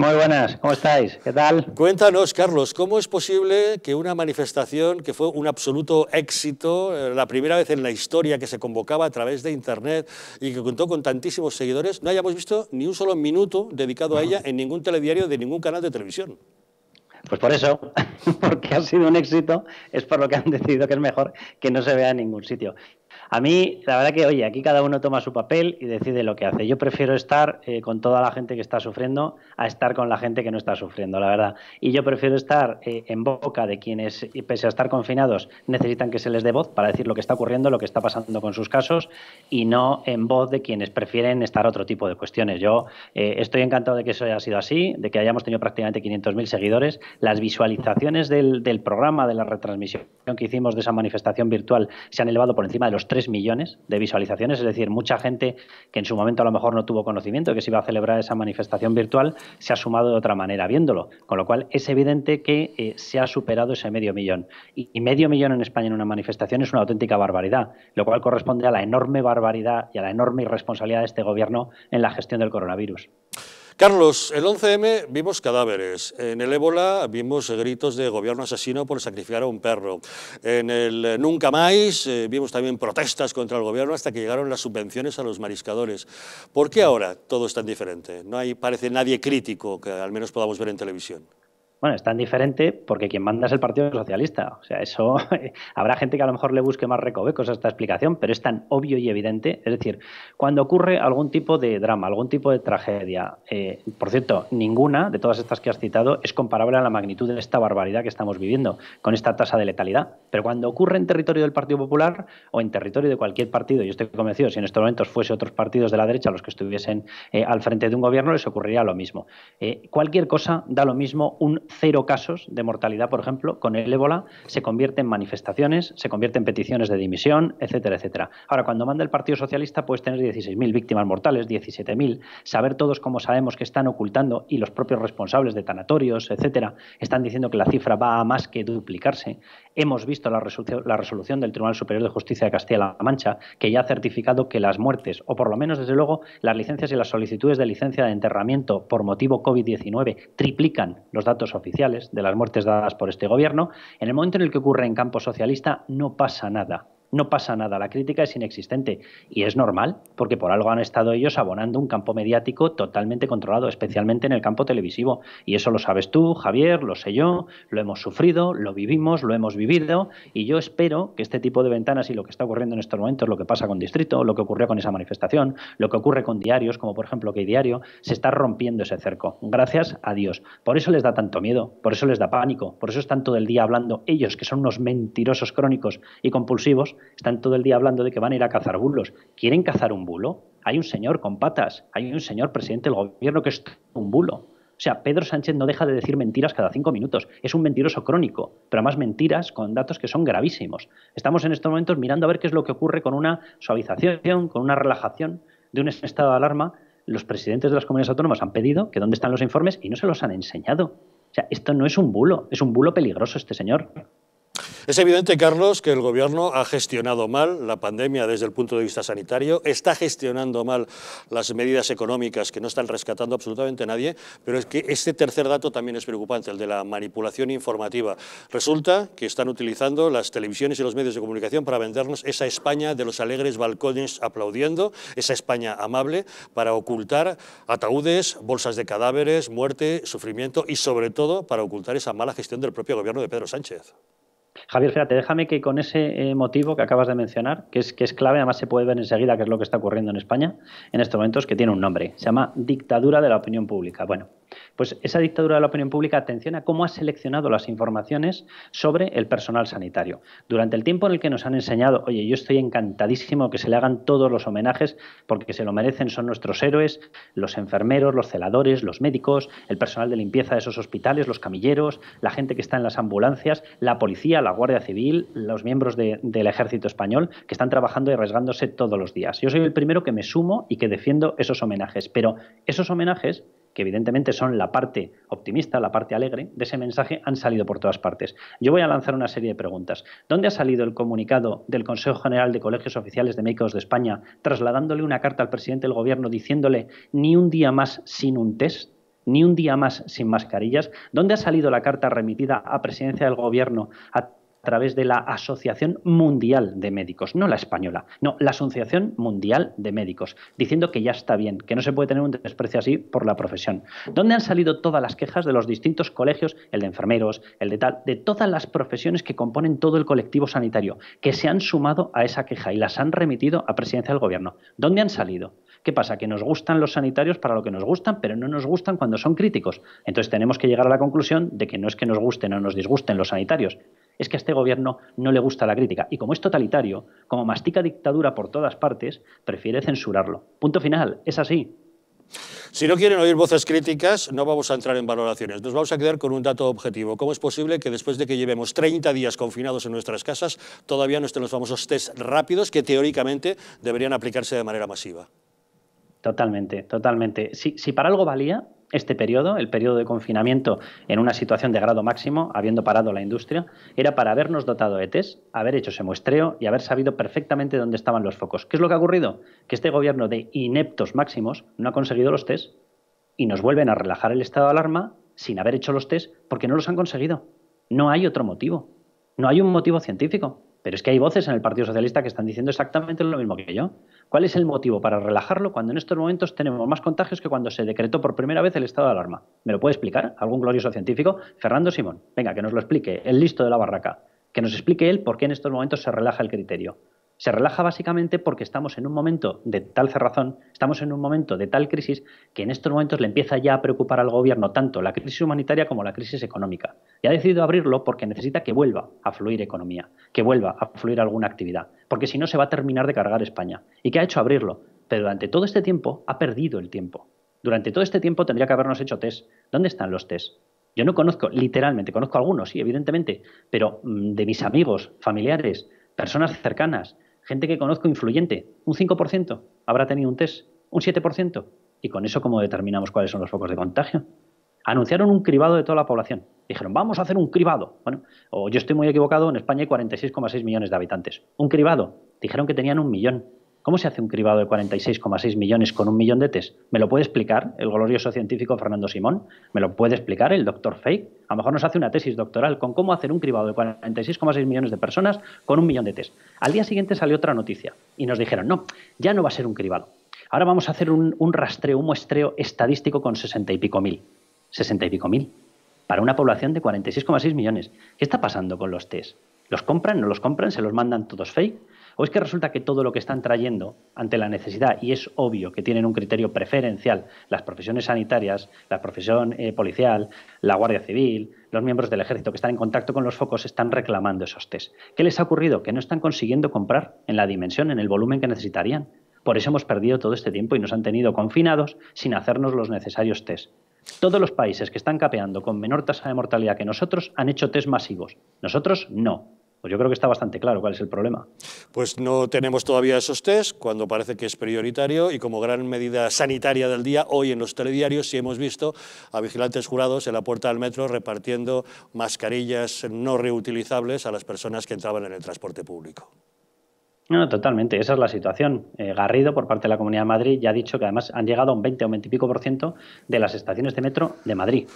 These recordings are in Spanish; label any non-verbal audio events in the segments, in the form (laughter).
Muy buenas, ¿cómo estáis? ¿Qué tal? Cuéntanos, Carlos, ¿cómo es posible que una manifestación que fue un absoluto éxito, eh, la primera vez en la historia que se convocaba a través de Internet y que contó con tantísimos seguidores, no hayamos visto ni un solo minuto dedicado a ella en ningún telediario de ningún canal de televisión? Pues por eso, (laughs) porque ha sido un éxito, es por lo que han decidido que es mejor que no se vea en ningún sitio. A mí, la verdad que, oye, aquí cada uno toma su papel y decide lo que hace. Yo prefiero estar eh, con toda la gente que está sufriendo a estar con la gente que no está sufriendo, la verdad. Y yo prefiero estar eh, en boca de quienes, pese a estar confinados, necesitan que se les dé voz para decir lo que está ocurriendo, lo que está pasando con sus casos, y no en voz de quienes prefieren estar otro tipo de cuestiones. Yo eh, estoy encantado de que eso haya sido así, de que hayamos tenido prácticamente 500.000 seguidores. Las visualizaciones del, del programa, de la retransmisión que hicimos de esa manifestación virtual, se han elevado por encima de los 3 millones de visualizaciones, es decir, mucha gente que en su momento a lo mejor no tuvo conocimiento que se iba a celebrar esa manifestación virtual, se ha sumado de otra manera viéndolo, con lo cual es evidente que eh, se ha superado ese medio millón. Y, medio millón en España en una manifestación es una auténtica barbaridad, lo cual corresponde a la enorme barbaridad y a la enorme irresponsabilidad de este gobierno en la gestión del coronavirus. Carlos, el 11M vimos cadáveres, en el ébola vimos gritos de gobierno asesino por sacrificar a un perro, en el Nunca Más eh, vimos también protestas contra el gobierno hasta que llegaron las subvenciones a los mariscadores. ¿Por qué ahora todo es tan diferente? No hay, parece, nadie crítico que al menos podamos ver en televisión. Bueno, es tan diferente porque quien manda es el Partido Socialista. O sea, eso (laughs) habrá gente que a lo mejor le busque más recovecos a esta explicación, pero es tan obvio y evidente. Es decir, cuando ocurre algún tipo de drama, algún tipo de tragedia, eh, por cierto, ninguna de todas estas que has citado es comparable a la magnitud de esta barbaridad que estamos viviendo con esta tasa de letalidad. Pero cuando ocurre en territorio del Partido Popular o en territorio de cualquier partido, yo estoy convencido, si en estos momentos fuese otros partidos de la derecha los que estuviesen eh, al frente de un gobierno, les ocurriría lo mismo. Eh, cualquier cosa da lo mismo un cero casos de mortalidad, por ejemplo, con el ébola se convierte en manifestaciones, se convierte en peticiones de dimisión, etcétera, etcétera. Ahora, cuando manda el Partido Socialista, puedes tener 16.000 víctimas mortales, 17.000, saber todos cómo sabemos que están ocultando y los propios responsables de tanatorios, etcétera, están diciendo que la cifra va a más que duplicarse. Hemos visto la resolución, la resolución del Tribunal Superior de Justicia de Castilla-La Mancha, que ya ha certificado que las muertes, o por lo menos, desde luego, las licencias y las solicitudes de licencia de enterramiento por motivo COVID-19 triplican los datos de las muertes dadas por este gobierno. En el momento en el que ocurre en campo socialista, no pasa nada no pasa nada, la crítica es inexistente y es normal, porque por algo han estado ellos abonando un campo mediático totalmente controlado, especialmente en el campo televisivo. Y eso lo sabes tú, Javier, lo sé yo, lo hemos sufrido, lo vivimos, lo hemos vivido y yo espero que este tipo de ventanas y lo que está ocurriendo en estos momentos, lo que pasa con Distrito, lo que ocurrió con esa manifestación, lo que ocurre con diarios, como por ejemplo que Diario, se está rompiendo ese cerco. Gracias a Dios. Por eso les da tanto miedo, por eso les da pánico, por eso están todo el día hablando ellos, que son unos mentirosos crónicos y compulsivos, están todo el día hablando de que van a ir a cazar bulos. ¿Quieren cazar un bulo? Hay un señor con patas, hay un señor presidente del gobierno que es un bulo. O sea, Pedro Sánchez no deja de decir mentiras cada cinco minutos. Es un mentiroso crónico, pero además mentiras con datos que son gravísimos. Estamos en estos momentos mirando a ver qué es lo que ocurre con una suavización, con una relajación de un estado de alarma. Los presidentes de las comunidades autónomas han pedido que dónde están los informes y no se los han enseñado. O sea, esto no es un bulo, es un bulo peligroso este señor. Es evidente, Carlos, que el Gobierno ha gestionado mal la pandemia desde el punto de vista sanitario, está gestionando mal las medidas económicas que no están rescatando absolutamente a nadie, pero es que este tercer dato también es preocupante, el de la manipulación informativa. Resulta que están utilizando las televisiones y los medios de comunicación para vendernos esa España de los alegres balcones aplaudiendo, esa España amable, para ocultar ataúdes, bolsas de cadáveres, muerte, sufrimiento y sobre todo para ocultar esa mala gestión del propio gobierno de Pedro Sánchez. Javier, fíjate, déjame que con ese eh, motivo que acabas de mencionar, que es, que es clave, además se puede ver enseguida qué es lo que está ocurriendo en España en estos momentos, que tiene un nombre, se llama dictadura de la opinión pública. Bueno, pues esa dictadura de la opinión pública, atención a cómo ha seleccionado las informaciones sobre el personal sanitario. Durante el tiempo en el que nos han enseñado, oye, yo estoy encantadísimo que se le hagan todos los homenajes porque se lo merecen, son nuestros héroes, los enfermeros, los celadores, los médicos, el personal de limpieza de esos hospitales, los camilleros, la gente que está en las ambulancias, la policía, la Guardia Civil, los miembros del ejército español que están trabajando y arriesgándose todos los días. Yo soy el primero que me sumo y que defiendo esos homenajes, pero esos homenajes que evidentemente son la parte optimista, la parte alegre de ese mensaje, han salido por todas partes. Yo voy a lanzar una serie de preguntas. ¿Dónde ha salido el comunicado del Consejo General de Colegios Oficiales de Médicos de España trasladándole una carta al presidente del Gobierno diciéndole ni un día más sin un test? ni un día más sin mascarillas? ¿Dónde ha salido la carta remitida a presidencia del gobierno a través de la Asociación Mundial de Médicos, no la española, no, la Asociación Mundial de Médicos, diciendo que ya está bien, que no se puede tener un desprecio así por la profesión. ¿Dónde han salido todas las quejas de los distintos colegios, el de enfermeros, el de tal, de todas las profesiones que componen todo el colectivo sanitario, que se han sumado a esa queja y las han remitido a presidencia del gobierno? ¿Dónde han salido? ¿Qué pasa? Que nos gustan los sanitarios para lo que nos gustan, pero no nos gustan cuando son críticos. Entonces tenemos que llegar a la conclusión de que no es que nos gusten o nos disgusten los sanitarios, es que a este gobierno no le gusta la crítica. Y como es totalitario, como mastica dictadura por todas partes, prefiere censurarlo. Punto final, es así. Si no quieren oír voces críticas, no vamos a entrar en valoraciones. Nos vamos a quedar con un dato objetivo. ¿Cómo es posible que después de que llevemos 30 días confinados en nuestras casas, todavía no estén los famosos test rápidos que teóricamente deberían aplicarse de manera masiva? Totalmente, totalmente. Si, si para algo valía, este periodo, el periodo de confinamiento en una situación de grado máximo, habiendo parado la industria, era para habernos dotado de test, haber hecho ese muestreo y haber sabido perfectamente dónde estaban los focos. ¿Qué es lo que ha ocurrido? Que este gobierno de ineptos máximos no ha conseguido los test y nos vuelven a relajar el estado de alarma sin haber hecho los test porque no los han conseguido. No hay otro motivo. No hay un motivo científico. Pero es que hay voces en el Partido Socialista que están diciendo exactamente lo mismo que yo. ¿Cuál es el motivo para relajarlo cuando en estos momentos tenemos más contagios que cuando se decretó por primera vez el estado de alarma? ¿Me lo puede explicar algún glorioso científico? Fernando Simón, venga, que nos lo explique, el listo de la barraca, que nos explique él por qué en estos momentos se relaja el criterio. Se relaja básicamente porque estamos en un momento de tal cerrazón, estamos en un momento de tal crisis que en estos momentos le empieza ya a preocupar al gobierno tanto la crisis humanitaria como la crisis económica. Y ha decidido abrirlo porque necesita que vuelva a fluir economía, que vuelva a fluir alguna actividad, porque si no se va a terminar de cargar España. ¿Y qué ha hecho abrirlo? Pero durante todo este tiempo ha perdido el tiempo. Durante todo este tiempo tendría que habernos hecho test. ¿Dónde están los test? Yo no conozco, literalmente, conozco algunos, sí, evidentemente, pero mm, de mis amigos, familiares, personas cercanas, gente que conozco influyente, un 5% habrá tenido un test, un 7%. ¿Y con eso cómo determinamos cuáles son los focos de contagio? Anunciaron un cribado de toda la población. Dijeron, vamos a hacer un cribado. Bueno, o yo estoy muy equivocado, en España hay 46,6 millones de habitantes. Un cribado. Dijeron que tenían un millón. ¿Cómo se hace un cribado de 46,6 millones con un millón de test? ¿Me lo puede explicar el glorioso científico Fernando Simón? ¿Me lo puede explicar el doctor Fake? A lo mejor nos hace una tesis doctoral con cómo hacer un cribado de 46,6 millones de personas con un millón de test. Al día siguiente salió otra noticia y nos dijeron, no, ya no va a ser un cribado. Ahora vamos a hacer un, un rastreo, un muestreo estadístico con 60 y pico mil. 60 y pico mil. Para una población de 46,6 millones. ¿Qué está pasando con los test? ¿Los compran? ¿No los compran? ¿Se los mandan todos fake? ¿O es que resulta que todo lo que están trayendo ante la necesidad, y es obvio que tienen un criterio preferencial, las profesiones sanitarias, la profesión eh, policial, la Guardia Civil, los miembros del ejército que están en contacto con los focos están reclamando esos test? ¿Qué les ha ocurrido? Que no están consiguiendo comprar en la dimensión, en el volumen que necesitarían. Por eso hemos perdido todo este tiempo y nos han tenido confinados sin hacernos los necesarios test. Todos los países que están capeando con menor tasa de mortalidad que nosotros han hecho test masivos. Nosotros no. Pues yo creo que está bastante claro cuál es el problema. Pues no tenemos todavía esos test, cuando parece que es prioritario, y como gran medida sanitaria del día, hoy en los telediarios sí hemos visto a vigilantes jurados en la puerta del metro repartiendo mascarillas no reutilizables a las personas que entraban en el transporte público. No, totalmente, esa es la situación. Eh, Garrido, por parte de la Comunidad de Madrid, ya ha dicho que además han llegado a un 20 o 20 y pico por ciento de las estaciones de metro de Madrid.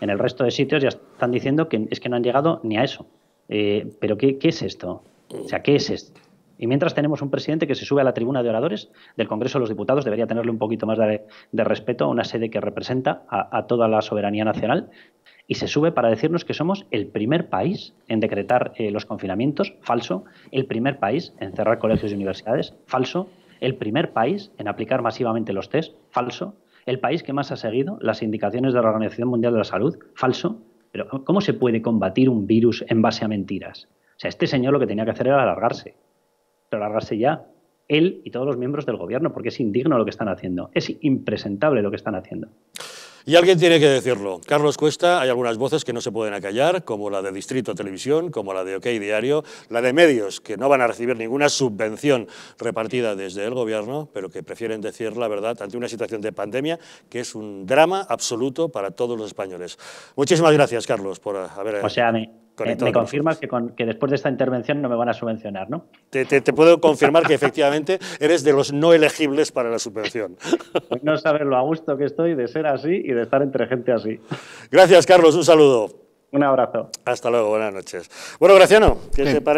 En el resto de sitios ya están diciendo que es que no han llegado ni a eso. Eh, pero ¿qué, es esto? O sea, ¿qué es esto? Y mientras tenemos un presidente que se sube a la tribuna de oradores del Congreso de los Diputados, debería tenerle un poquito más de, respeto a una sede que representa a, toda la soberanía nacional, y se sube para decirnos que somos el primer país en decretar eh, los confinamientos, falso, el primer país en cerrar colegios y universidades, falso, el primer país en aplicar masivamente los test, falso, el país que más ha seguido las indicaciones de la Organización Mundial de la Salud, falso, pero ¿cómo se puede combatir un virus en base a mentiras? O sea, este señor lo que tenía que hacer era alargarse, pero alargarse ya, él y todos los miembros del gobierno, porque es indigno lo que están haciendo, es impresentable lo que están haciendo. Y alguien tiene que decirlo. Carlos Cuesta, hay algunas voces que no se pueden acallar, como la de Distrito Televisión, como la de OK Diario, la de medios que no van a recibir ninguna subvención repartida desde el gobierno, pero que prefieren decir la verdad ante una situación de pandemia que es un drama absoluto para todos los españoles. Muchísimas gracias, Carlos, por haber... Eh, me confirmas que, que, después de esta intervención no me van a subvencionar, ¿no? Te, puedo confirmar que efectivamente eres de los no elegibles para la subvención. (laughs) Pues no sabes lo a gusto que estoy de ser así y de estar entre gente así. Gracias, Carlos. Un saludo. Un abrazo. Hasta luego. Buenas noches. Bueno, Graciano, ¿qué te parece?